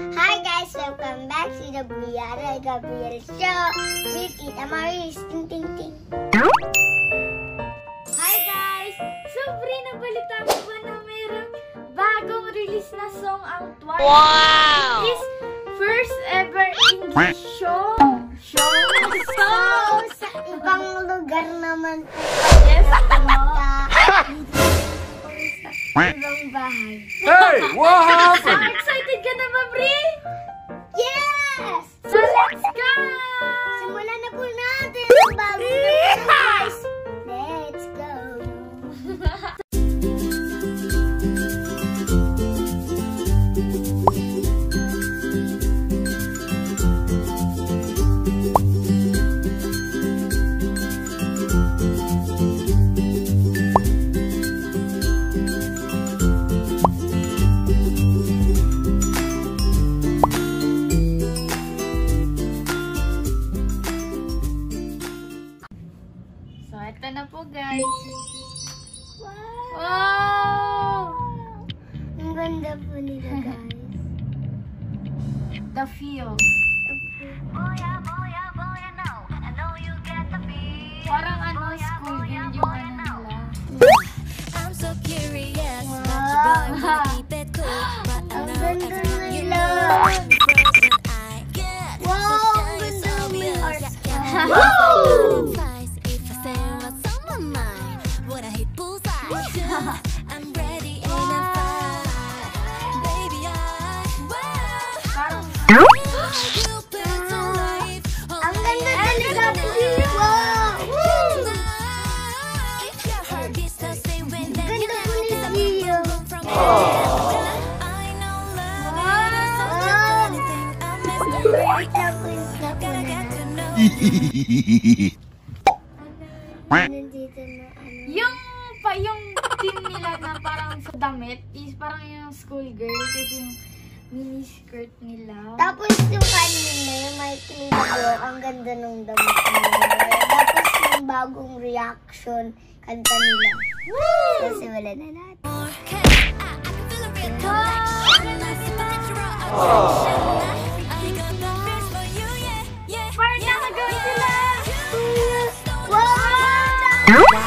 Hi guys! Welcome back to the Brianna Gabriel Show with Tita Maris. Ting ting ting. Hi guys! Sobre nabalita ko ba na mayroong bagong release na song ang Twice? Wow! It is first ever English show. Show. So, sa ibang lugar naman po Yes, pumunta. Ibang bahay. Hey, what happened? excited ka na ba, Bri? Yes! Ito na po guys. Wow! Wow! Ang ganda po nila, guys. The feel. Ang ganda talaga po. Wow! Ang then you ganda po ni Gio. mystery. Wait lang po yung snap ko na. Nandito na ano. Yung pa yung team nila na parang sa damit is parang yung schoolgirl kasi yung mini skirt nila. Tapos yung kanina, yung may tinito, ang ganda nung damit nila. Tapos yung bagong reaction, kanta nila. So, simulan na natin. More. Hey, I, I can feel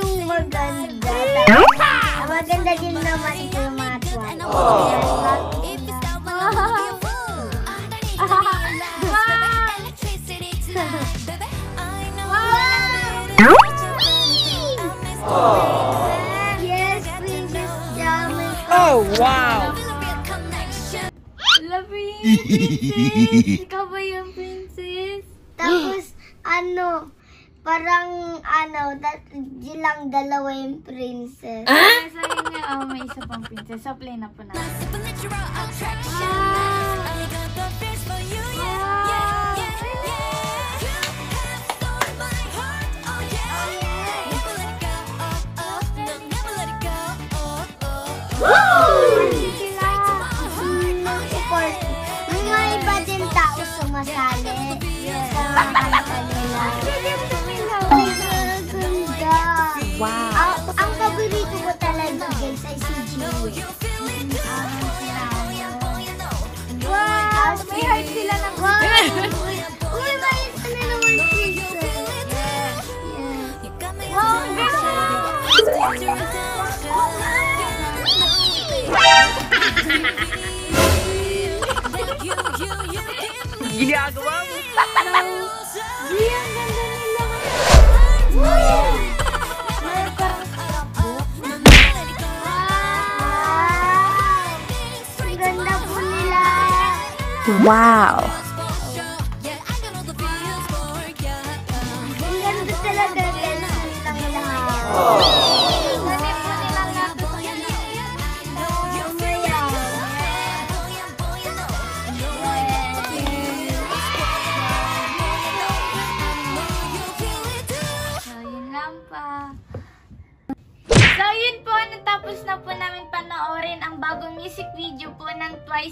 yung maganda? Ang maganda. Din naman ito yung mga And I princess! Ikaw ba yung princess? Tapos, ano, parang, ano, that, yun lang dalawa yung princess. Ah? Sa inyo, oh, may isa pang princess. So, play na po natin. Ko talaga, guys, ay si know. Wow! May heart sila ng Wow! Uy, may na naman me Wow, Ginagawa mo. Di, ang ganda Wow. Ang ganda talaga, guys, nilang lahat.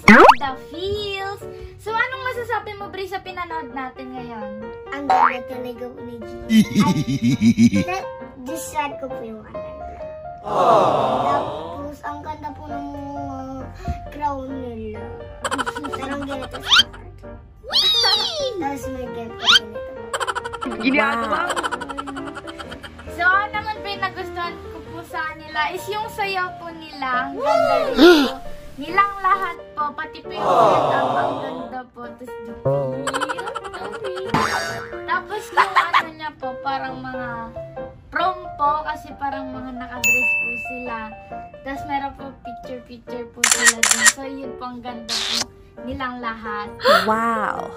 And the Feels. So, anong masasabi mo, Bri, sa pinanood natin ngayon? Ang ganda talaga po ni G. At na-distract ko po yung ano. Tapos, ang ganda po ng mga crown nila. Parang ganito sa card. Tapos may ganito ganito. Wow. So, ano naman po yung nagustuhan ko po sa kanila is yung sayaw po nila. Ang ganda rin po. Nilang lahat po, pati po yung setup, ang ganda po. Tapos. Tapos yung ano niya po, parang mga prom po, kasi parang mga nakadress po sila. Tapos meron po picture-picture po sila dun. So, yun po ang ganda po nilang lahat. Wow.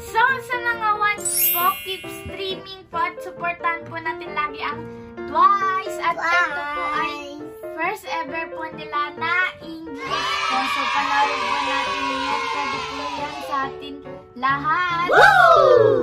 So, sa mga ones po, keep streaming po at supportan po natin lagi ang Twice. At ito po ay first ever po nila na. So, panoorin po natin yan. Pwede po yan sa atin lahat. Please